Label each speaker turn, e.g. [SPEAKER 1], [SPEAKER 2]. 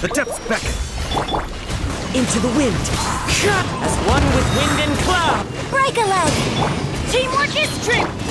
[SPEAKER 1] The depths beckon.
[SPEAKER 2] Into the wind.
[SPEAKER 3] As one with wind and cloud.
[SPEAKER 4] Break a leg! Teamwork is strength!